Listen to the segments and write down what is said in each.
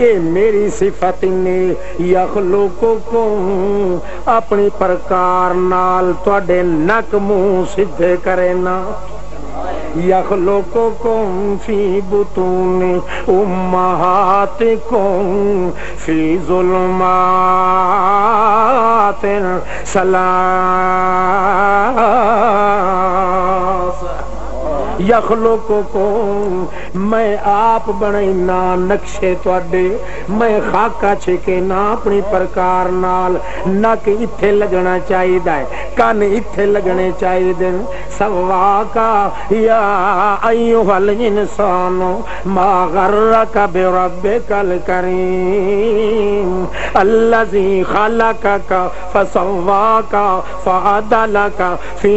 ये मेरी सिफत ने यखलूको को अपनी प्रकार नाल ਤੁਹਾਡੇ ਨੱਕ ਮੂੰਹ ਸਿੱਧੇ ਕਰੇ ਨਾ यखलुकुकुम फी बुतून उम्महातिकुम फी जुल्मात सलास यखलो को को मैं आप बनाई ना नक्शे थोड़े मैं खाका छेके ना अपनी प्रकार नाल। ना के इत्थे लगना चाहिए दाए कान इत्थे लगने चाहिए सवा का या आयु वाले इंसानों। मागर का बेरबे कल करीम। अल्लाह जी खाला का अल्लजी खलकक फादला का फ़ी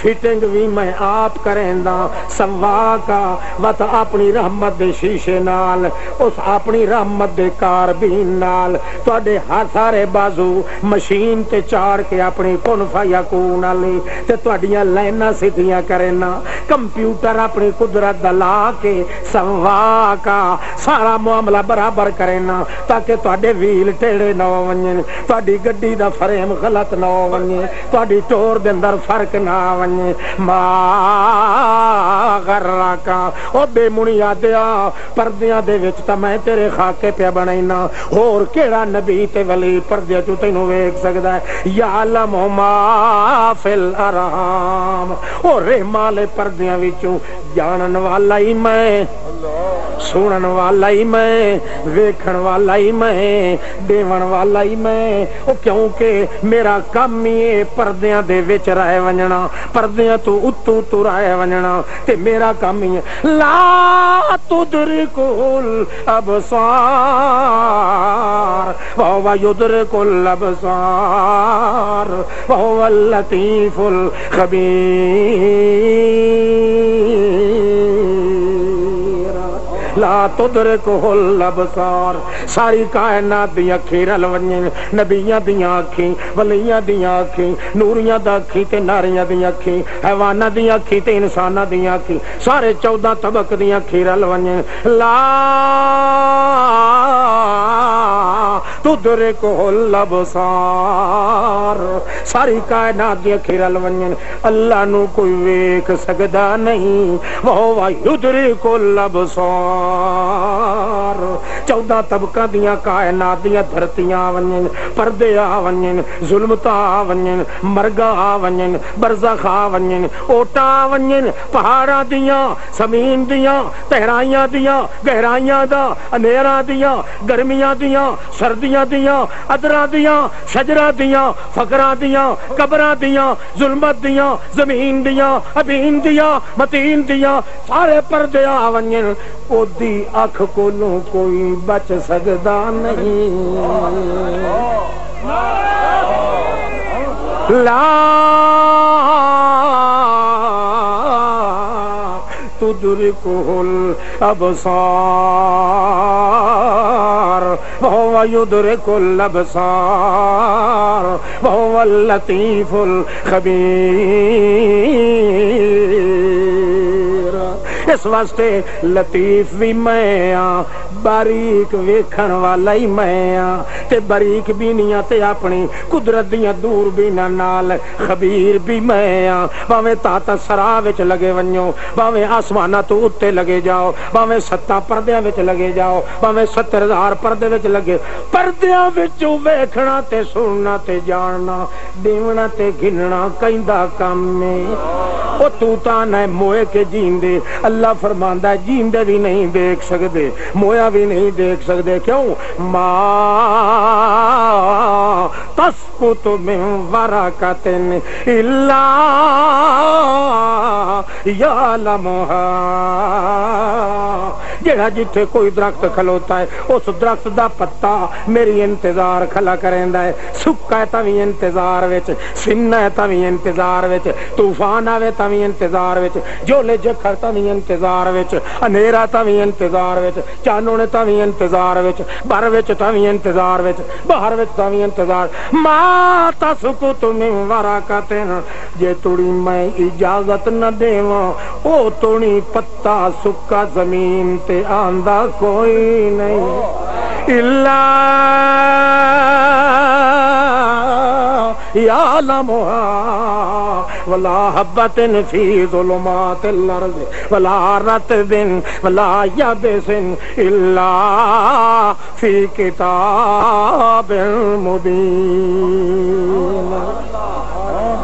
फिटिंग भी मैं आप करेंदा सवा का वत अपनी रहमत दे शीशे नाल उस अपनी रहमत दे कारबीन नाल ਤੁਹਾਡੇ ਹਰ ਸਾਰੇ ਬਾਜ਼ੂ ਮਸ਼ੀਨ ਤੇ ਚਾੜ ਕੇ ਆਪਣੀ ਕੁਨ ਫਯਕੂਨ ਵਾਲੀ ਤੇ ਤੁਹਾਡੀਆਂ ਲਾਈਨਾਂ ਸਿੱਧੀਆਂ ਕਰਨਾ ਕੰਪਿਊਟਰ ਆਪਣੀ ਕੁਦਰਤ ਦਾ ਲਾ ਕੇ ਸਵਾ ਕਾ ਸਾਰਾ ਮਾਮਲਾ ਬਰਾਬਰ ਕਰਨਾ ਤਾਂ ਕਿ ਤੁਹਾਡੇ ਵੀਲ ਟੇੜੇ ਨਾ ਵੰਜਣ ਤੁਹਾਡੀ ਗੱਡੀ ਦਾ ਫਰੇਮ ਗਲਤ ਨਾ ਵੰਜੇ ਤੁਹਾਡੀ ਟੋਰ ਦੇ ਅੰਦਰ ਫਰਕ ਨਾ ਵੰਜੇ मन मारा का ओ बेमुनिया दिया परदियाँ दे मैं तेरे खाके प्या बनाईना होर के नबी ते वली परदे चो तेन वेख सकदा है या अलम माफिल अरहाम ओ रहमाले परदियाँ विचों जानन वाला ही मैं अल्लाह सुनन वाला ही मैं वेखन वाला ही मैं देवन वाला ही मैं ओ क्योंकि मेरा कम ही है पर्दियां दे विच रह वणना पर्दियां तो उत्तू तो रह वणना ते मेरा कम ही ला तुदर कुल अबसार वा युदर कुल अबसार वा लतीफुल खबीर ला तुदरकुल अबसार सारी कायनात दी अखी रल वंजन नबियाँ दियाँ अखी वलियाँ दियाँ अखी नूरियाँ दा अखी ते नारियाँ दी अखी हैवानां दी अखी ते इंसानां दी अखी सारे 14 तबक दी अखी रल वंजन ला तुदरकुल अबसार सारी। कायनात दी अखी रल अल्लाह नु कोई वेख सकदा नहीं। वो युदरकुल अबसार चौदह तबका दिया कायनात दिया धरतियाँ वंजन पर्दे आ वंजन, जुल्मता मरगा आ आ वंजन, ओटा आ वंजन, पहाड़ा दिया, ज़मीन दिया तहराइयाँ दिया, गहराइयाँ दा अंधेरा दिया, गर्मियाँ दिया सर्दियाँ दिया, अदरा दिया, शजरा दियाँ, फकरा दिया, कबरा दिया, जुलमत दियाँ, ज़मीन दियाँ, अबीन दिया, मतीन दिया, सारे पर आ वंजन ओदी अख कोलों कोई बच सकदा नहीं। ला तुदरकुल अबसार वहुवा युदरकुल अबसार वहुवा लतीफुल खबीर ਇਸ ਵਾਸਤੇ ਲਤੀਫ ਵੀ ਮੈਂ ਆ, ਬਾਰੀਕ ਵੇਖਣ ਵਾਲਾ ਹੀ ਮੈਂ ਆ। ਤੇ ਬਾਰੀਕ ਬੀਨੀਆਂ ਤੇ ਆਪਣੀ ਕੁਦਰਤ ਦੀਆਂ ਦੂਰ ਬੀਨਾਂ ਨਾਲ ਖਬੀਰ ਵੀ ਮੈਂ ਆ। ਭਾਵੇਂ ਤਾਤਾ ਸਰਾ ਵਿੱਚ ਲਗੇ ਵੰਨੋ ਭਾਵੇਂ ਆਸਮਾਨਾਂ ਤੋਂ ਉੱਤੇ ਲਗੇ ਜਾਓ, ਭਾਵੇਂ ਸੱਤਾ ਪਰਦਿਆਂ ਵਿੱਚ ਲਗੇ ਜਾਓ, ਭਾਵੇਂ 70000 ਪਰਦੇ ਵਿੱਚ ਲੱਗੇ, ਪਰਦਿਆਂ ਵਿੱਚੋਂ ਵੇਖਣਾ ਤੇ ਸੁਣਨਾ ਤੇ ਜਾਣਨਾ ਦੇਵਣਾ ਤੇ ਗਿਣਨਾ, ਕਹਿੰਦਾ ਕੰਮ ਏ। ਉਹ ਤੂੰ ਤਾਂ ਨਾ ਮੋਏ ਕੇ ਜੀਂਦੇ ਅੱਲਾ ਫਰਮਾਂਦਾ ਜੀਂਦੇ ਵੀ ਨਹੀਂ ਦੇਖ ਸਕਦੇ ਮੋਇਆ ਵੀ ਨਹੀਂ ਦੇਖ ਸਕਦੇ ਕਿਉਂ ਮਾ ਤਸਕੁਤ ਮਿਨ ਵਰਕਤਨ ਇਲਾ ਯਾਲਮਹਾ जेड़ा जिथे कोई दरख्त खलोता है उस दरख्त का पत्ता मेरी इंतज़ार खला करेंदा है सुक्का है तभी इंतज़ार विच सिन्ना है तभी इंतज़ार विच तूफ़ान आवे तभी इंतज़ार विच जोले जखर तभी इंतज़ार विच अनेरा तभी इंतज़ार विच चानू ने तभी इंतज़ार विच बर विच तभी इंतज़ार विच बाहर विच तभी इंतज़ार माता सुकु तुम्हें वरा कहते जे तुड़ी मैं इजाज़त न देवा ओ तुड़ी पत्ता सुक्का जमीन ते आंदा कोई नहीं इल्ला यालमुहा वला हब्बतिन फी ज़ुलुमातिल अर्ज़ वला रतबिन वला यबसिन इल्ला फी किताबिन मुबीन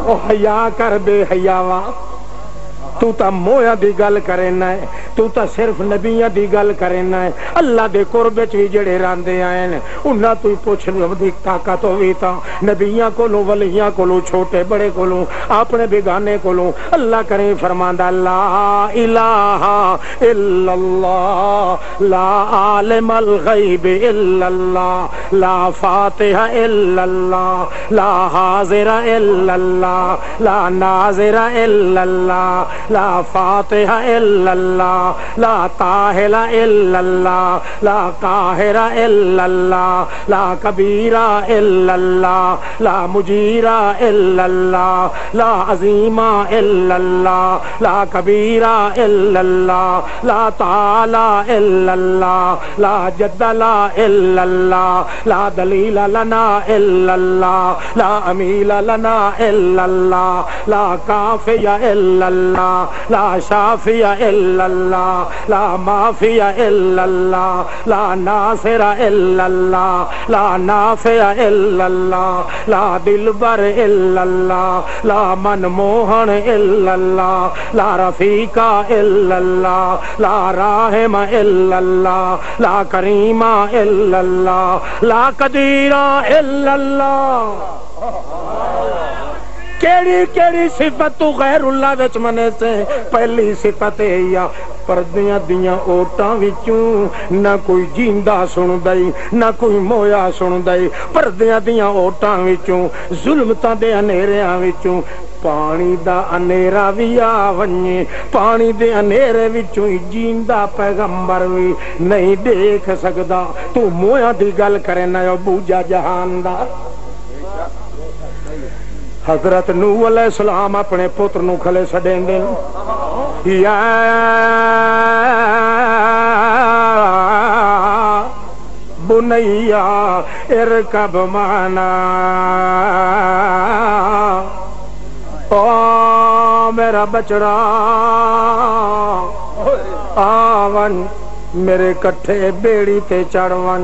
ओ हया कर तू तो मोया की गल करेना है, तू तो सिर्फ़ नबिया की गल करेना है। अल्लाह के कुरब भी जड़े रांदे आए तू पुछ ताकत होगी तो। नबिया को वलिया को छोटे बड़े को अपने बेगाने को अल्लाह करे फरमांदा, ला इलाहा ला फातिहा इल्लल्लाह ला ताहिला इल्लल्लाह ला काहिरा इल्लल्लाह ला कबीरा इल्लल्लाह ला मुजीरा इल्लल्लाह ला अजीमा इल्लल्लाह ला कबीरा इल्लल्लाह ला ताला इल्लल्लाह ला जद्दला इल्लल्लाह ला दलील लना इल्लल्लाह ला अमील लना इल्लल्लाह ला काफिया इल्लल्लाह ला शाफिया इल्लल्लाह, ला माफिया इल्लल्लाह, ला नासिरा इल्लल्लाह, ला नाफिया इल्लल्लाह, ला दिलबर इल्लल्लाह, ला मनमोहन इल्लल्लाह, ला रफीका इल्लल्लाह, ला राहिम इल्लल्लाह, ला करीमा इल्लल्लाह, ला कदीरा इल्लल्लाह। केड़ी केड़ी सिफत तू गैरुल्ला विच मने से पहली सिफत है परदियाँ दियाँ ओटां विचों ना कोई जींदा सुनदा ना कोई मोया सुनदा परदियाँ दियाँ ओटां विचों जुल्मतां दे हनेरियाँ विचों पानी दा अनेरा भी आ वने पानी दे अनेरे विचों जींदा पैगंबर भी नहीं देख सकदा तू मोया दी गल करे ना बूजा जहान दा हज़रत नू सलाम अपने पुत्र नु खले छडेंदे या बुनैया इरकब माना? ओ मेरा बचड़ा, आवन मेरे कट्ठे बेड़ी ते चढ़वन।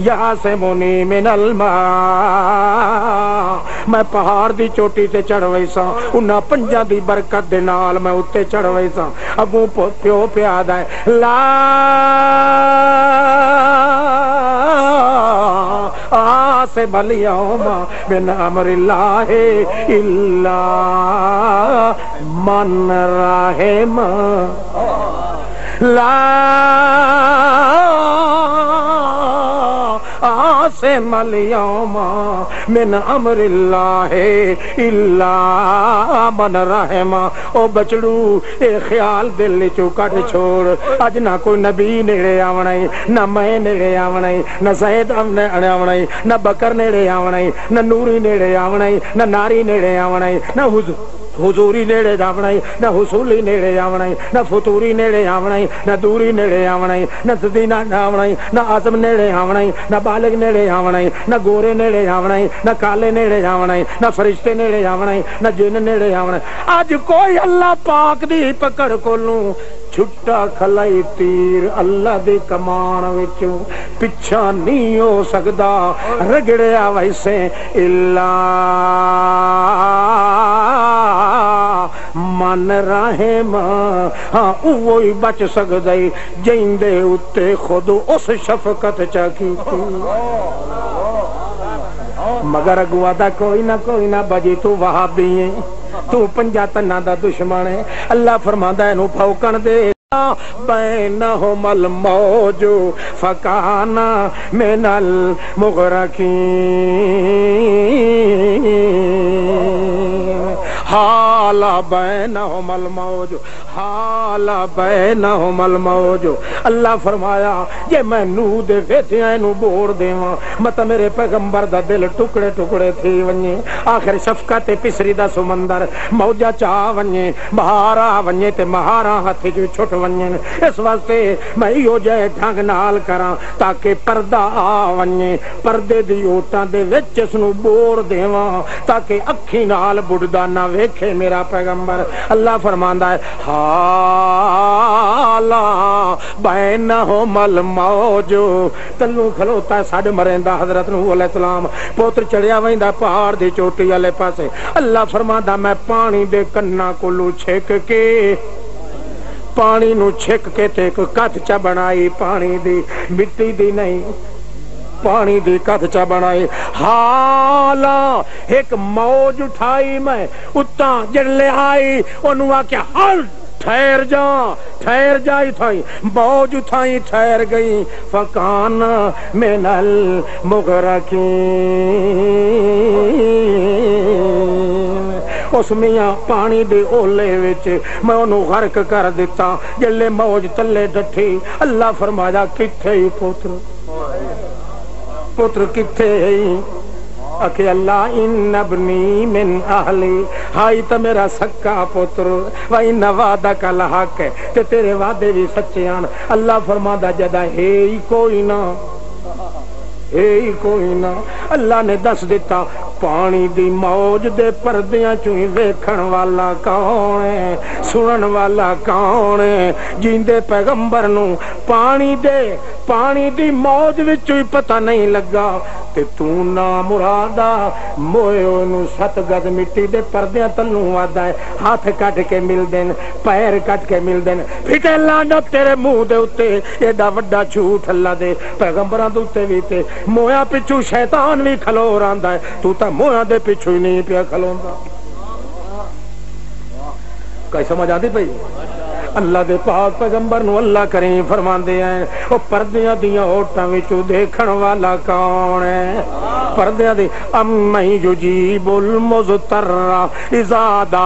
या से मुनी मिनल मैं। पहाड़ दी चोटी ते चढ़ वही सा उन्हें पंजा दी बरकत दे नाल मैं उत्ते चढ़ वही सा प्यो प्याद है, ला। आसे बलियोमा बिन अमरिल्लाहे इल्ला। मन राहे ला। से मलियोमा, मिन अमरिल्लाहे इल्ला मन रहमा। ओ बचड़ू, ए ख्याल दिल चो कट छोड़। अज ना कोई नबी नेड़े आवना ना मैं नेड़े आवना न सैद आवना न बकर नेड़े आवना न नूरी नेड़े आवना न नारी नेड़े आवना न हुजूर। हुजूरी नेड़े जावना ही न हुसूली नेड़े आवना ही न फतूरी नेड़े आवना ही न दूरी नेड़े आवना ही न सदीना आवना ही न आज़म नेड़े आवना ही न बालक नेड़े आवना ही न गोरे नेड़े आवना ही न काले नेड़े आवना ही न फरिश्ते नेड़े आवना ही न जिन नेड़े आवना अज कोई अल्लाह पाक दी पकड़ कोलू छुट्टा खलाई तीर अल्लाह दे कमान विच पिछा नहीं हो सकदा रगड़िया वैसे इल्ला ਮਨ ਰਾਹੇ ਮਾਂ ਹਾਂ ਉਹ ਹੀ ਬਚ ਸਕਦਾ ਈ ਜਿੰਦੇ ਉੱਤੇ ਖੁਦ ਉਸ ਸ਼ਫਕਤ ਚਾ ਕੀਤੀ मगर अगुआ कोई ना कोई ना बजी तू वहाबी है तू पंजा तना का दुश्मन है अल्लाह फरमांदा इनू फौकन दे। बैनहुमल मौजू, फकाना मिनल मुगरकी हाल बैन हमल मौज, हाल बैन हमल मौज। अल्लाह फरमाया, जे मैं नू दे बोर देवा। मत मेरे पैगंबर दा दिल टुकड़े टुकड़े थी वने आखिर शफकत पिसरी दा समंदर, मौजा चा वने बहारा वने ते महारा हाथ जो छुट वने इस वास्ते मैं यो जय ढंग करा, ताकि पर्दा आ वने पर्दे दी दे बोर देव, ताकि अखी नाल बुढ़दा ना वेखे मेरा पैगंबर, अल्लाह फरमांदा है, हाला, बैन हो मल मौजो। तलू खलोता सड मरेंदा, हज़रत नूह अलैहिस्सलाम पुत्र चढ़िया वेंदा पहाड़ दी चोटी वाले पासे। अल्लाह फरमांदा, मैं पानी दे कन्ना कोलू छेक के, पानी नु छिक के ते एक कथ च बनाई पानी दी, मिट्टी दी नहीं। ਪਾਣੀ ਦੀ ਕੱਥ ਚਾ ਬਣਾਈ ਹਾਲਾ ਇੱਕ ਮੌਜ ਉਠਾਈ ਮੈਂ ਉੱਤਾਂ ਜੜਲੇ ਆਈ ਉਹਨੂੰ ਆਖਿਆ ਹਲ ठहर जा ठहर जाई थाई मौज थाई ठहर गई फकान मेनल मुगरा की ਉਸ ਮੀਆਂ ਪਾਣੀ ਦੇ ਓਲੇ ਵਿੱਚ ਮੈਂ ਉਹਨੂੰ ਗਰਕ ਕਰ ਦਿੱਤਾ ਜਿੱਲੇ ਮੌਜ ਤੱਲੇ ਡੱਠੀ ਅੱਲਾ ਫਰਮਾਇਆ ਕਿੱਥੇ ਹੀ ਪੁੱਤਰ ਪੁੱਤਰ ਕਿੱਥੇ ਅਖੇ ਅੱਲਾ ਇਨ ਅਬਨੀ ਮਿਨ ਅਹਲੀ। ਹਾਈ ਤਾਂ ਮੇਰਾ ਸੱਕਾ ਪੁੱਤਰ। ਵਈ ਨਵਾਦਾ ਕਲ ਹੱਕ ਤੇ ਤੇਰੇ ਵਾਦੇ ਵੀ ਸੱਚੇ ਹਨ। ਅੱਲਾ ਫਰਮਾਦਾ ਜਦਾ ਹੈ ਹੀ ਕੋਈ ਨਾ। ਇਹ ਕੋਈ ਨਾ। ਅੱਲਾ ਨੇ ਦੱਸ ਦਿੱਤਾ, ਪਾਣੀ ਦੀ ਮੌਜ ਦੇ ਪਰਦਿਆਂ ਚੋਂ ਹੀ ਵੇਖਣ ਵਾਲਾ ਕੌਣ ਹੈ? ਸੁਣਨ ਵਾਲਾ ਕੌਣ ਹੈ? ਜਿੰਦੇ ਪੈਗੰਬਰ ਨੂੰ ਪਾਣੀ ਦੇ ਪਾਣੀ ਦੀ ਮੌਜ ਵਿੱਚੋਂ ਹੀ ਪਤਾ ਨਹੀਂ ਲੱਗਾ ਤੇ ਤੂੰ ਨਾ ਮੁਰਾਦਾ ਮੋਏ ਉਹਨੂੰ ਸਤ ਗਦ ਮਿੱਟੀ ਦੇ ਪਰਦਿਆਂ ਤੱਲੋਂ ਆਦਾ ਹੈ। ਹੱਥ ਕੱਟ ਕੇ ਮਿਲਦੇ ਨੇ ਪੈਰ ਕੱਟ ਕੇ ਮਿਲਦੇ ਨੇ। ਫਿਟੇ ਲਾਂਡਾ ਤੇਰੇ ਮੂੰਹ ਦੇ ਉੱਤੇ ਐਡਾ ਵੱਡਾ ਝੂਠ ਅੱਲਾ ਦੇ ਪੈਗੰਬਰਾਂ ਦੇ ਉੱਤੇ ਵੀ ਤੇ ਮੋਇਆ ਪਿੱਛੂ ਸ਼ੈਤਾਨ ਵੀ ਖਲੋ ਰਾਂਦਾ ਤੂੰ ਤਾਂ ਮੋਇਆ ਦੇ ਪਿੱਛੂ ਹੀ ਨਹੀਂ ਪਿਆ ਖਲੋਂਦਾ। ਕਈ ਸਮਝ ਆਦੀ ਪਈ? ਅੱਲਾ ਦੇ ਪਾਕ ਪੈਗੰਬਰ ਨੂੰ ਅੱਲਾ ਕਰੀਮ ਫਰਮਾਉਂਦੇ ਐ ਉਹ ਪਰਦਿਆਂ ਦੀਆਂ ਓਟਾਂ ਵਿੱਚ ਦੇਖਣ ਵਾਲਾ ਕੌਣ ਹੈ ਪਰਦਿਆਂ ਦੇ ਅਮੈ ਯੁਜੀਬੁਲ ਮੁਜ਼ਤਰਾ ਇਜ਼ਾਦਾ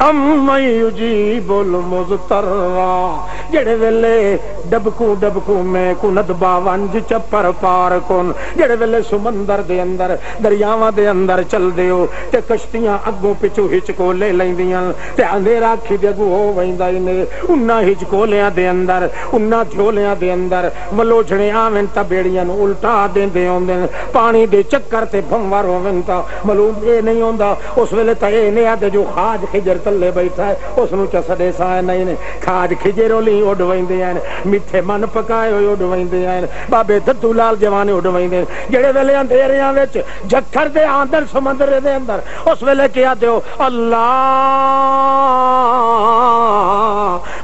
ਅਮ ਯੁਜੀਬੁਲ ਮੁਜ਼ਤਰਾ ਜਿਹੜੇ ਵੇਲੇ ਡਬਕੂ ਡਬਕੂ ਮੈਂ ਕੋ ਨਦਬਾ ਚੱਪਰ ਪਾਰ ਕੋਨ, ਜਿਹੜੇ ਵੇਲੇ ਸਮੁੰਦਰ ਦੇ ਅੰਦਰ, ਦਰਿਆਵਾਂ ਦੇ ਅੰਦਰ ਚਲਦੇ ਹੋ, ਤੇ ਕਸ਼ਤੀਆਂ ਅੱਗੋਂ ਪਿੱਛੋਂ ਹਿਚਕੋਲੇ ਲੈਂਦੀਆਂ, ਤੇ ਅੰਧੇਰਾ ਅੱਖੀ ਦੇ ਅੱਗੋਂ ਹੋ ਵੈਂਦਾ ਨੇ ਉਨਾ ਹਿਚਕੋਲਿਆਂ ਦੇ ਅੰਦਰ ਉਨਾ ਝੋਲਿਆਂ ਦੇ ਅੰਦਰ ਮਲੋਝਣੇ ਆਵੇਂ ਤਾਂ ਬੇੜੀਆਂ ਨੂੰ ਉਲਟਾ ਦਿੰਦੇ ਆਉਂਦੇ ਨੇ, ਪਾਣੀ ਦੇ ਚੱਕਰ ਤੇ ਭੰਵਰ ਹੋਵਨ ਤਾਂ ਮਲੂਮ ਇਹ ਨਹੀਂ ਹੁੰਦਾ ਉਸ ਵੇਲੇ ਤਾਂ ਇਹ ਨਹੀਂ ਆਦੇ ਜੋ ਖਾਜ ਖਿਜਰ ਥੱਲੇ ਬੈਠਾ ਹੈ ਉਸ ਨੂੰ ਚਸਦੇ ਸਾਂ ਨਹੀਂ ਨੇ ਖਾਜ ਖਿਜੇਰੋਲੀ ਉਡਵੈਂਦੇ ਆਣ ਮਿੱਠੇ ਮਨ ਪਕਾਏ ਹੋਏ ਉਡਵੈਂਦੇ ਆਣ ਬਾਬੇ ਦੱਤੂ ਲਾਲ ਜਵਾਨੇ ਉਡਵੈਂਦੇ ਜਿਹੜੇ ਵੇਲੇ ਅੰਧੇਰਿਆਂ ਵਿੱਚ ਜੱਖਰ ਦੇ ਆਂਦਰ ਸਮੁੰਦਰ ਦੇ ਅੰਦਰ ਉਸ ਵੇਲੇ ਕਿਹਾ ਦਿਓ ਅੱਲਾ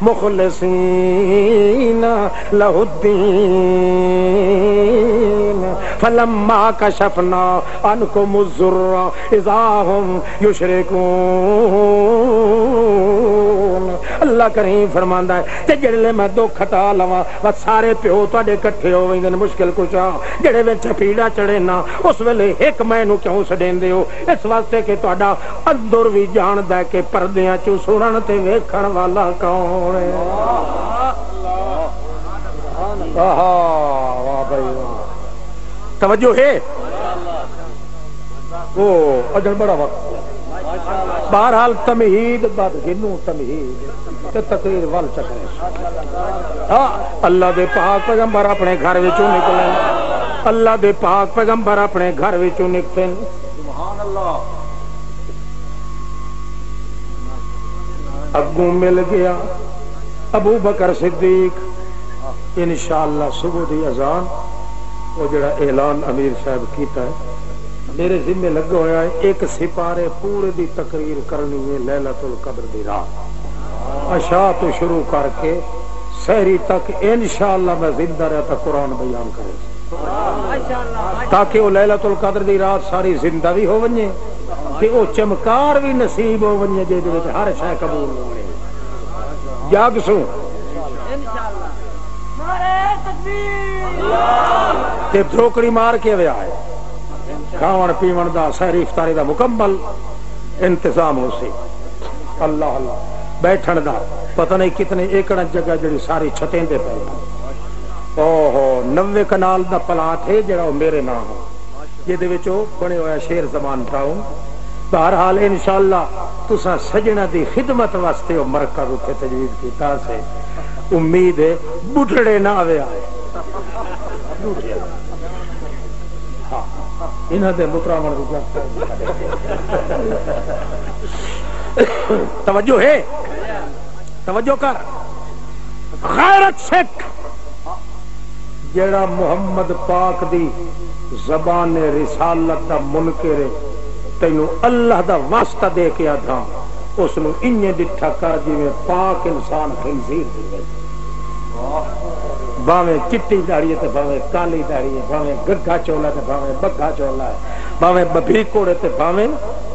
ਮੁਖਲਸੀਨਾ ਲਹੁਦੀਨ लहुद्दीन फलम्मा कशफना अनको मुजुर्रा इजाहुम युशरिकून अल्लाह करीम फरमांदा है ते जेड़े मैं दुख हटा लवां बस सारे प्यो ਤੁਹਾਡੇ ਇਕੱਠੇ ਹੋ ਵੈਂਦੇ ਨੇ ਮੁਸ਼ਕਿਲ ਕੁਛਾ ਜਿਹੜੇ ਵਿੱਚ ਪੀੜਾ ਚੜੇ ਨਾ ਉਸ ਵੇਲੇ ਇੱਕ ਮੈਨੂੰ ਕਿਉਂ ਛਡੇਂਦੇ ਹੋ ਇਸ ਵਾਸਤੇ ਕਿ ਤੁਹਾਡਾ ਅੰਦਰ ਵੀ ਜਾਣਦਾ ਕਿ ਪਰਦਿਆਂ ਚੋਂ ਸੁਣਨ ਤੇ ਵੇਖਣ ਵਾਲਾ ਕੌਣ ਹੈ ਆਹਾ ਵਾਹ ਭਾਈ ਵਾਹ तवज्जो है। वो अजर बड़ा वक्त। बहरहाल तमहीद बद गिनू तमहीद तकरीर वल चकरे। हाँ, अल्लाह दे पाक पैगंबर अपने घर विचों निकले। अल्लाह दे पाक पैगंबर अपने घर विचों निकले। अगू मिल गया अबू बकर सिद्दीक। इंशाअल्लाह सुबह की अजान। वो जड़ा ऐलान अमीर साहब किया है, मेरे जिम्मे लगे होया है, एक सिपारे पूरे दी तकरीर करनी है लैलतुल कद्र दी रात। अशा तो शुरू करके सहरी तक इंशाअल्लाह मैं ज़िंदा रहता कुरान बयान करे। ताकि वो लैलतुल कदर की रात सारी ज़िंदा भी हो ते वो चमकार भी नसीब हो जेदे विच हर शय कबूल हो वने जाग सू ते धोकड़ी मार के वे आए। खावन पीवन का सहरी इफ्तारी का मुकम्मल इंतज़ाम हो सी अल्लाह अल्लाह। बैठन का पता नहीं कितने एकड़ जगह जी सारी छतें दे पे ओहो, नब्बे कनाल का पलाट है जरा मेरे नाम हो। जिद बने हुआ शेर जमान टाउन बहरहाल इंशाला तुसा सजना की खिदमत वास्ते मरकज उसे तजवीज किया उम्मीद है बुढ़ड़े ना आवे आए। इन्हों के मुतरावण तवज्जो है? तवज्जो कर। गैरत सिख। जेड़ा मुहम्मद पाक दी जबान रिसालत का मुनकर तेन अल्लाह का वास्ता दे के आधा उस इन्ने डिठा कर जिमें पाक इंसान खिलजीर भावे चिट्टी दाड़ी है भावे काली दाड़ी भावे गग्गा चोला है भावे बग्गा चोला है, भावे बभी कोड़े ते भावे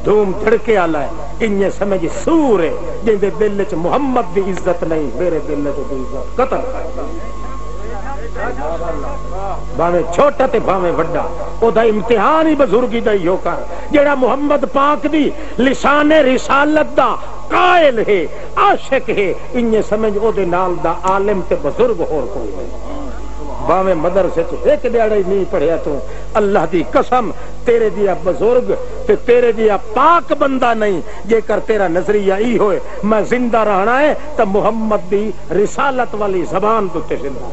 धूम धड़के आला है। इन्ने समझ सूर है जिंदे दिल च मुहम्मद की इज़्ज़त नहीं, मेरे दिल च इज़्ज़त कतल भावे छोटा ते भावे वड्डा, ओदा इम्तिहान ही बजुर्गी दा ही कर जेड़ा मुहम्मद पाक दी लिसाने रिसालत दा कायल है आशिक है। इन्ने समझ ओदे नाल दा आलिम ते बुज़ुर्ग होर भावे मदरसे एक दिहाड़ा ही नहीं पढ़िया तू, अल्लाह दी कसम, तेरे दिया बुज़ुर्ग ते तेरे दिया पाक बंदा नहीं। जेकर तेरा नज़रिया ई होए, मैं ज़िंदा रहना है तो मुहम्मद दी रिसालत वाली जबान तो ज़िंदा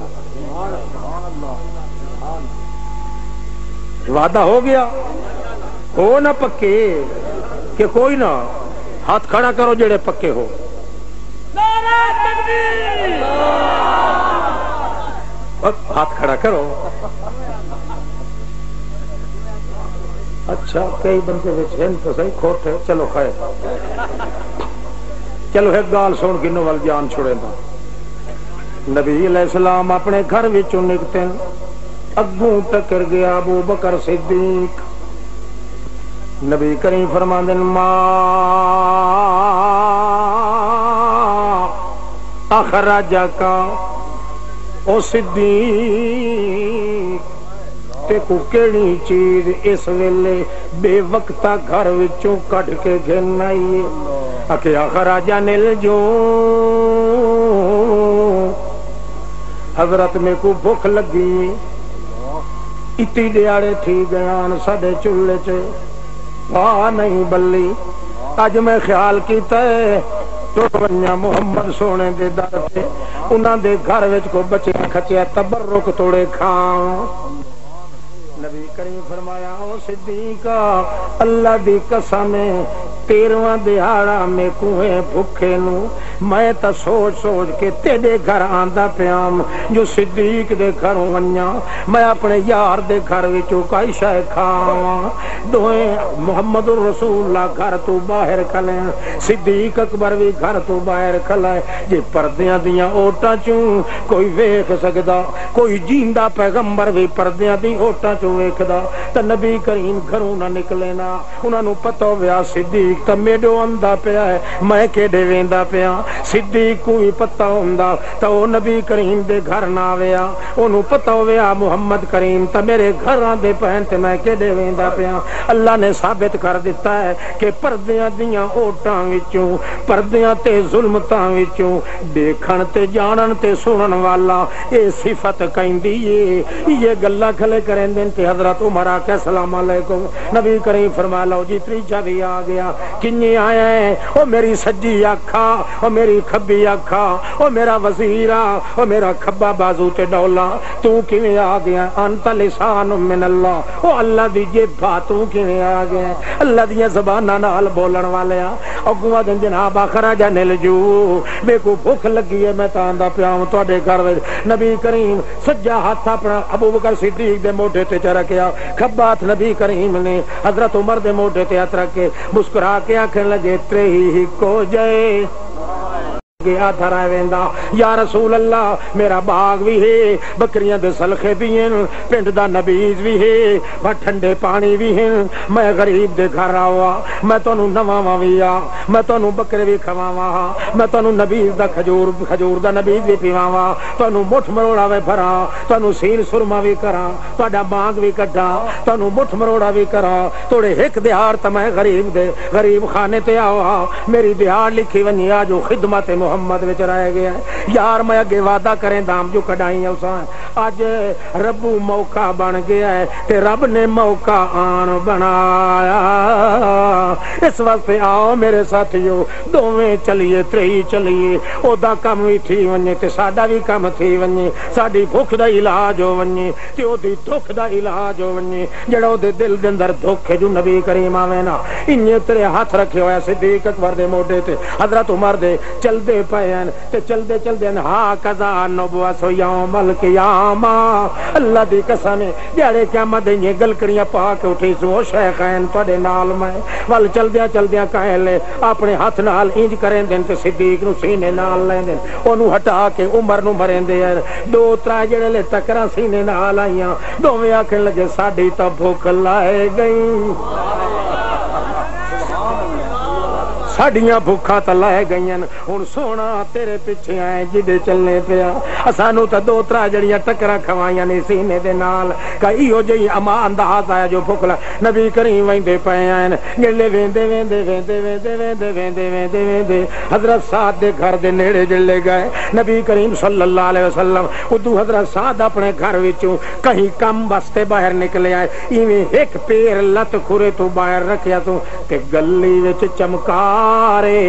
वादा हो गया। हो ना पक्के, कि कोई ना, हाथ खड़ा करो जेड़े पक्के हो। हाथ खड़ा करो। अच्छा कई बंदे तो सही खोट है। चलो खाए चलो, एक गाल सुन गिनो वाल जान छुड़े नबी सलाम अपने घर निकते अगू टकर गया अबू बकर सिद्दीक। नबी करी फरमांदन माँ अखराजा का, ओ ते को केड़ी चीज़ इस वेले बेवकता घर विचों कट के घेन आई आखे अखराजा निल जो। हज़रत में को भुख लगी। इतनी दिहाड़े थी गया साडे चूल्हे च। वाह, नहीं बल्ली। अज मैं ख्याल किया के उन्होंने घर को बचे तबर रुक तोड़े खाओ नबी करीम फरमाया अल्लाह दी कसम तेरवा दिहाड़ा में नु मैं तो सोच सोच के तेरे घर आंदा प्याम जो सिद्दीक दे घर वन्या मैं अपने यार दे घर विचों कई शह खावा दोए मोहम्मद रसूलुल्लाह घर तो बाहर खले सिद्दीक अकबर भी घर तो बाहर खला जे पर्दियाँ दियाँ ओटां चों कोई वेख सकदा कोई जींदा पैगंबर भी पर्दियाँ दी ओटां चों वेखदा ते नबी करीम घरों ना निकले ना उन्हां पता होया सिद्दीक तो मेडो आंदा पिया है मैं केडे वेंदा पिया सिद्दीक को भी पता होंदा तो वो नबी करीम दे घर ना आया ओनू पता होया मुहम्मद करीम तो मेरे घर दे पहन ते मैं केडे वेंदा पिया अल्लाह ने साबित कर दिता है कि पर्दियाँ दियाँ ओटां विचों पर्दियाँ देखण ते जानन ते सुनन वाला ये सिफत कहंदी है ये गल्ला खले करेंदे ते हज़रत उमर आके सलाम अलैकुम। नबी करीम फरमा लो जी, त्रीजा भी आ गया। किन्नी आया है? ओ मेरी सज्जी अखा ओ मेरी खब्बी अखा ओ मेरा वजीरा ओ मेरा खब्बा बाजू ते डोला तू किवें आ गया अंत लिसान मिन अल्लाह ओ अल्लाह दी जेबा तू किवें आ गया अल्लाह दी जबाना नाल बोलन वाले अगुआ दिन जनाब आखरा जा निल जू मेरे को भुख लगी है मैं तां दा पिया ਤੁਹਾਡੇ ਘਰ ਵਿੱਚ ਨਬੀ ਕਰੀਮ ਸੱਜਾ ਹੱਥ ਆਪਣਾ ਅਬੂ ਬਕਰ ਸਿੱਦੀਕ ਦੇ ਮੋਢੇ ਤੇ ਰੱਖਿਆ ਖੱਬਾ ਹੱਥ ਨਬੀ ਕਰੀਮ ਨੇ ਹਜ਼ਰਤ ਉਮਰ ਦੇ ਮੋਢੇ ਤੇ ਹੱਥ ਰੱਖ ਕੇ ਮੁਸਕਰਾ ਕੇ ਆਖਣ ਲੱਗੇ ਤਰੇ ਹੀ ਕੋ ਜੈ गया धरा वेंदा या रसूल अल्लाह मेरा बाग भी है बकरियां दे सलखे भी हैं पिंड दा नबीज भी है पर ठंडे पानी भी हैं मैं गरीब दे घर आवा मैं तोनु नवावा भी आ मैं तोनु बकरे भी खवावा मैं तोनु नबीज दा खजूर खजूर दा नबीज भी पीवावा तोनु मुठ मरोड़ा वे भरा तोनु सील सुरमा भी करा ਤੁਹਾਡਾ ਬਾਗ ਵੀ ਕੱਢਾ ਤੁਹਾਨੂੰ ਮੁੱਠ ਮਰੋੜਾ ਵੀ ਕਰਾ ਤੋੜੇ ਇੱਕ ਦਿਹਾੜ ਤਾਂ ਮੈਂ ਗਰੀਬ ਦੇ ਗਰੀਬ ਖਾਨੇ ਤੇ ਆਵਾ ਮੇਰੀ ਦਿਹਾੜ ਲਿਖੀ ਵਨੀ ਆ ਜੋ ਖਿਦਮਤ ਮੁਹੰਮਦ ਵਿੱਚ ਰਹਿ ਗਿਆ ਯਾਰ, ਮੈਂ ਅੱਗੇ ਵਾਦਾ ਕਰੇ, ਦਾਮ ਜੋ ਕਢਾਈ ਉਸਾਂ। ਅੱਜ ਰੱਬੂ ਮੌਕਾ ਬਣ ਗਿਆ ਤੇ ਰੱਬ ਨੇ ਮੌਕਾ ਆਣ ਬਣਾਇਆ। ਇਸ ਵਾਸਤੇ ਆਓ ਮੇਰੇ ਸਾਥੀਓ, ਦੋਵੇਂ ਚਲੀਏ ਤਰੀ ਚਲੀਏ। ਉਹਦਾ ਕੰਮ ਵੀ ਥੀ ਵੰਨੇ ਤੇ ਸਾਡਾ ਵੀ ਕੰਮ ਥੀ ਵੰਨੇ। ਸਾਡੀ ਭੁੱਖ ਦਾ ਇਲਾਜ ਹੋ ਵੰਨੇ ਤੇ ਉਹਦੀ ਦੁੱਖ ਦਾ ਇਲਾਜ ਹੋ ਵੰਨੇ। ਜਿਹੜਾ ਉਹਦੇ ਦਿਲ ਦੇ ਅੰਦਰ ਦੁੱਖ ਹੈ ਜੋ ਨਬੀ ਕਰੀਮ ਆਵੇ ਨਾ। ਇੰਨੇ ਤੇਰੇ ਹੱਥ ਰੱਖੇ ਹੋਇਆ ਸਿੱਦੀਕ ਅਕਬਰ ਦੇ ਮੋਢੇ ਤੇ। ਹਜ਼ਰਤ ਉਮਰ ਦੇ ਚਲਦੇ पे चलते चलते चलदे न हा कजा नबस यौमल कियामा। अल्लाह दी कसम जेड़े कियामत दी गलकड़ियाँ पा के उठी सो शैखैन थोड़े नाल मैं। वल चलद चलद कहन अपने हाथ न इंज करें दिन ते सिद्दीक सीने नाल लेंदे हटा के उम्र नु मरेंदे दो त्रा जड़े तकर सीने नाल आईयां, दोवें आखन लगे साडी तो भुख लाए गई। ਸਾਡੀਆਂ ਭੁੱਖਾਂ ਤਾਂ ਲੈ ਗਈਆਂ ਹੁਣ ਸੋਹਣਾ ਤੇਰੇ ਪਿੱਛੇ ਆਏ ਜਿਹਦੇ ਚੱਲਨੇ ਪਿਆ ਸਾਨੂੰ ਤਾਂ ਦੋ ਤਰਾ ਜੜੀਆਂ ਟਕਰਾਂ ਖਵਾਈਆਂ ਨੇ ਸੀਨੇ ਦੇ ਨਾਲ ਕਈ ਹੋ ਜਈ ਅਮਾ ਅੰਦਾਜ਼ ਆਇਆ ਜੋ ਭੁੱਖ ਲਾ ਨਬੀ ਕਰੀਮ ਵੈਂਦੇ ਪਏ ਆਏ ਗਿੱਲੇ ਵੇਂਦੇ ਵੇਂਦੇ ਵੇਂਦੇ ਵੇਂਦੇ ਵੇਂਦੇ ਵੇਂਦੇ ਵੇਂਦੇ ਵੇਂਦੇ हज़रत साहब ਦੇ ਘਰ ਦੇ ਨੇੜੇ ਜਿੱਲੇ ਗਏ ਨਬੀ ਕਰੀਮ ਸੱਲੱਲਾਹੁ ਅਲੈहि ਵਸੱਲਮ ਉਦੋਂ हज़रत ਸਾਹਦ ਆਪਣੇ ਘਰ ਵਿੱਚੋਂ ਕਹੀਂ ਕੰਮ ਵਾਸਤੇ ਬਾਹਰ ਨਿਕਲੇ ਆਏ ਇਵੇਂ ਇੱਕ ਪੇਰ ਲੱਤ ਖੁਰੇ ਤੋਂ ਬਾਹਰ ਰੱਖਿਆ ਤੂੰ ਤੇ ਗੱਲੀ ਵਿੱਚ ਚਮਕਾ पुकारे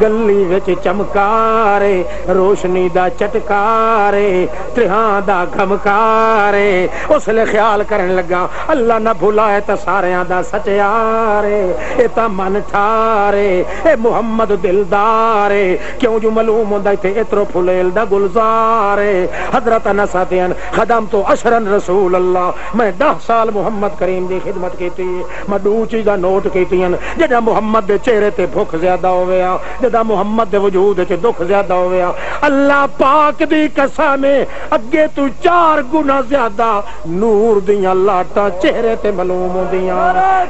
ਗੱਲੀ ਵਿੱਚ ਚਮਕਾਰੇ ਰੋਸ਼ਨੀ ਦਾ ਚਟਕਾਰੇ ਤਿਹਾਂ ਦਾ ਘਮਕਾਰੇ ਉਸ ਲਈ ਖਿਆਲ ਕਰਨ ਲੱਗਾ ਅੱਲਾ ਨਾ ਭੁਲਾਏ ਤਾਂ ਸਾਰਿਆਂ ਦਾ ਸਚਿਆਰੇ ਇਹ ਤਾਂ ਮਨ ਠਾਰੇ ਇਹ ਮੁਹੰਮਦ ਦਿਲਦਾਰੇ ਕਿਉਂ ਜੋ ਮਾਲੂਮ ਹੁੰਦਾ ਇਥੇ ਇਤਰੋ ਫੁਲੇਲ ਦਾ ਗੁਲਜ਼ਾਰੇ हज़रत अनसातियन खदम तो अशरन रसूल अल्लाह मैं दह साल मुहम्मद करीम की खिदमत की मैं दू चीजा नोट की जडा मुहम्मद के चेहरे ते भुख ज़्यादा हो गया जदा मुहम्मद वजूद च दुख ज़्यादा हो अल्लाह पाक दी कसम अगे तू चार गुना ज़्यादा नूर दिया लाटा चेहरे ते मालूम होंदियाँ।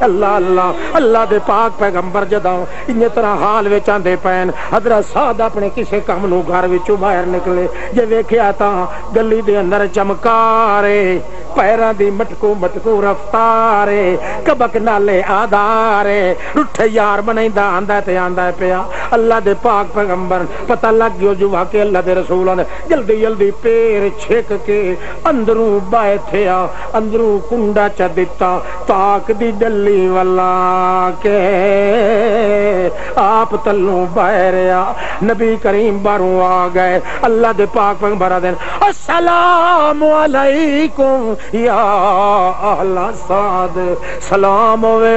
अल्लाह अल्लाह अल्लाह दे पाक पैगंबर जदा इन तरह हाल विच आंदे पैन, हज़रत साद अपने किसे काम नु घर विचों बाहर निकले। जे वेख्या ता गली दे अंदर चमकारे पैरां दी मटकू मटकू रफ्तारे कबक नाले आधारे रुठे यार बनाईंदा आंदा ते आंदा पिया। अल्लाह दे पाक पैगंबर, पता लग गयो जो वाके अल्लाह दे रसूल ने जल्दी जल्दी पैर छेक के अंदरू बैठया अंदरू कुंडा च दिता, ताक दी डली वाला के। आप तल्लू बहरिया नबी करीम बारू आ गए, अल्लाह दे पाक पैगंबर दिन। अस्सलाम वालेकुम या अहला साद, सलाम होवे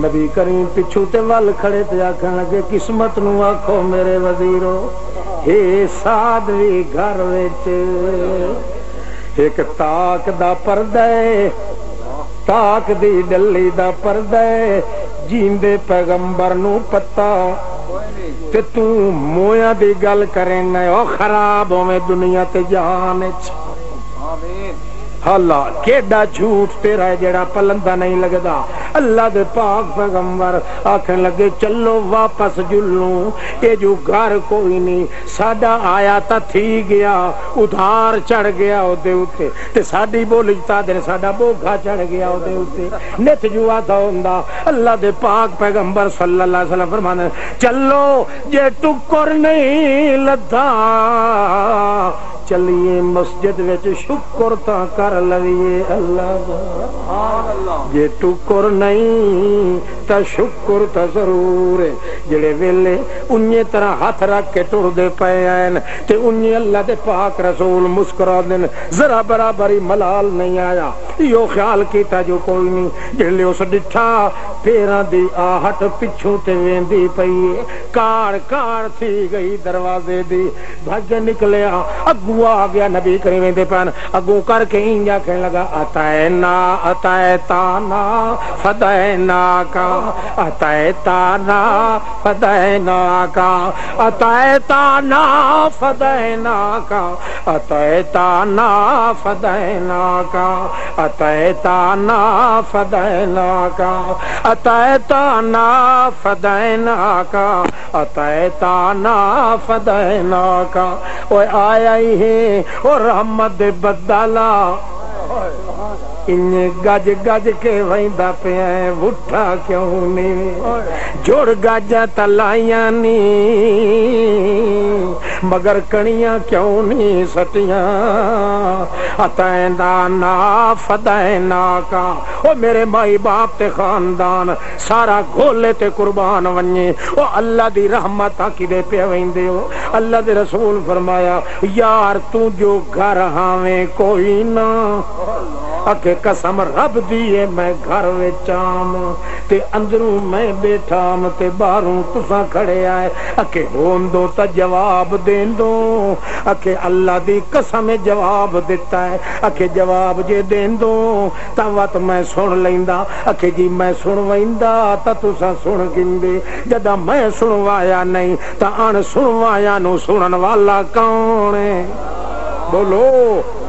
नबी करीम पिछू ते वल खड़े ते आखन लगे, किस्मत नु आखो मेरे वजीरो, हे साधवी घर विच। एक ताक दा पर्दा ताक दी डली दा पर्दा जींदे पैगंबर नु पता ते तू मोया दी गल करे न, ओ खराब होवे दुनिया ते जहान च हला, केडा झूठ तेरा है जेड़ा पलंदा नहीं लगदा। अल्लाह दे पाक पैगंबर आखन लगे चलो वापस जुलू ये जो घर कोई नहीं साडा आया ता थी गया उधार चढ़ गया ओदे उते ते साडी बोली ता दे साडा बोगा चढ़ गया ओदे उते नित जुआ दा हुंदा। अल्लाह दे पाक पैगंबर सल्लल्लाहु अलैहि वसल्लम फरमाने चलो जे टुकर नहीं लद्दा चलिए मस्जिद विच शुक्र ता कर लविए अल्लाह जे टुकर नहीं ता शुक्र ता जरूर जेड़े वेले उन्ने तरह हाथ रख के टुरदे पे आन ते उन्ने अल्लाह दे पाक रसूल मुस्कुरा देन जरा बराबरी मलाल नहीं आया यो ख्याल कीता जो कोई नहीं जेले उस डिठा पेरां दी आहट पिछू ते वेंदी पई कार कार थी गई दरवाजे दी भज निकलिया अगू आ गया नबी करी वेंदे पन अगू करके इंज आखन लगा अतय ना अतय ताना फदय ना का अतय ताना फदय ना का अतय ताना फदय ना का अतय ताना फदय ना का अतय ताना फदय ना का अतय ताना फदय ना ना ओए आया ओ रहमत बदला। इन गज गज के बुठा क्यों नहीं जोड़ गाजा तलाइया नी मगर कणिया क्यों नहीं सटिया? अतैंदा ना फदैना का। ओ मेरे माई बाप ते खानदान, सारा गोले ते कुर्बान वने ओ अल्लाह दी रहमत किदे पे हो। अल्लाह दे रसूल फरमाया, यार तू जो घर हावे कोई ना। अके कसम रब दी है मैं घर विच आम ते अंदरों मैं बैठा आम ते बाहरों तुसा खड़े आए अके होन दो ता जवाब दे दो अके अल्लाह दी कसम जवाब दिता है अके जवाब जे दे दो ता वत मैं सुन लेंदा अके जी मैं सुन वैंदा ता तुसा सुन गिंदे जदा मैं सुनवाया नहीं ता अण सुनवाया नु सुनन वाला कौन है बोलो